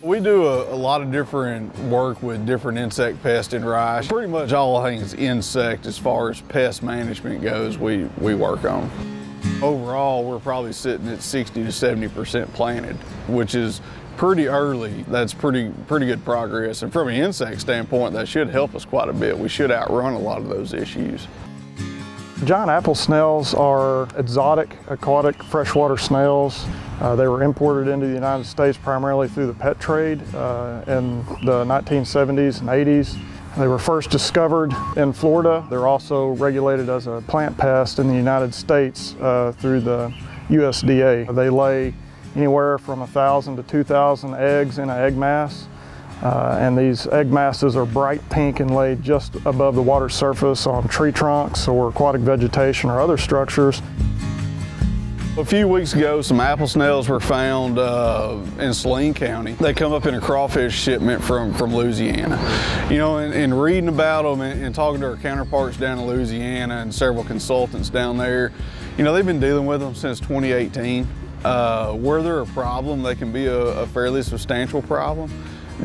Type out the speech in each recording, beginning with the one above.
We do a, a, lot of different work with different insect pests in rice. Pretty much all things insect as far as pest management goes, we, we work on. Overall, we're probably sitting at 60 to 70% planted, which is pretty early. That's pretty, pretty good progress. And from an insect standpoint, that should help us quite a bit. We should outrun a lot of those issues. Giant apple snails are exotic aquatic freshwater snails. Uh, they were imported into the United States primarily through the pet trade uh, in the 1970s and 80s. They were first discovered in Florida. They're also regulated as a plant pest in the United States uh, through the USDA. They lay anywhere from 1,000 to 2,000 eggs in an egg mass. Uh, and these egg masses are bright pink and laid just above the water surface on tree trunks or aquatic vegetation or other structures. A few weeks ago, some apple snails were found uh, in Saline County. They come up in a crawfish shipment from, from Louisiana. You know, and, and reading about them and, and, talking to our counterparts down in Louisiana and several consultants down there, you know, they've been dealing with them since 2018. Uh, were there a problem, they can be a, a fairly substantial problem.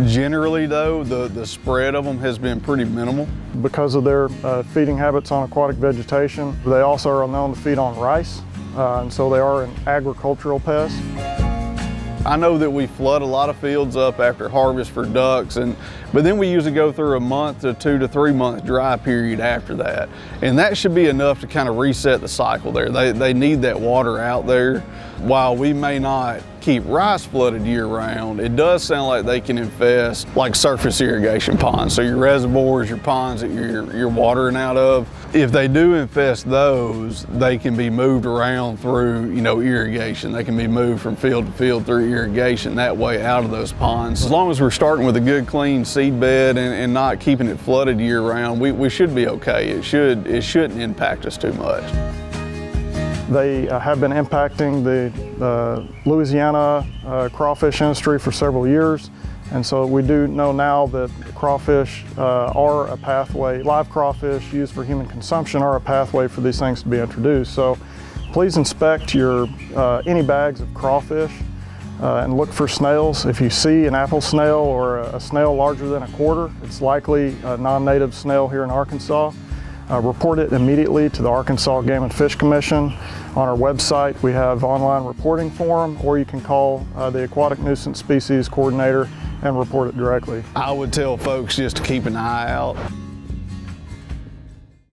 Generally though, the, the spread of them has been pretty minimal. Because of their uh, feeding habits on aquatic vegetation, they also are known to feed on rice, uh, and so they are an agricultural pest. I know that we flood a lot of fields up after harvest for ducks, and but then we usually go through a month to two to three month dry period after that. And that should be enough to kind of reset the cycle there. They, they need that water out there. While we may not keep rice flooded year round, it does sound like they can infest like surface irrigation ponds. So your reservoirs, your ponds that you're, you're watering out of, if they do infest those, they can be moved around through, you know, irrigation. They can be moved from field to field through irrigation that way out of those ponds. As long as we're starting with a good clean seed bed and, and not keeping it flooded year round, we, we should be okay. It should it shouldn't impact us too much. They uh, have been impacting the uh, Louisiana uh, crawfish industry for several years. And so we do know now that crawfish uh, are a pathway, live crawfish used for human consumption are a pathway for these things to be introduced. So please inspect your uh, any bags of crawfish uh, and look for snails. If you see an apple snail or a, a snail larger than a quarter, it's likely a non-native snail here in Arkansas. Uh, report it immediately to the Arkansas Game and Fish Commission. On our website, we have online reporting form, or you can call uh, the Aquatic Nuisance Species Coordinator and report it directly. I would tell folks just to keep an eye out.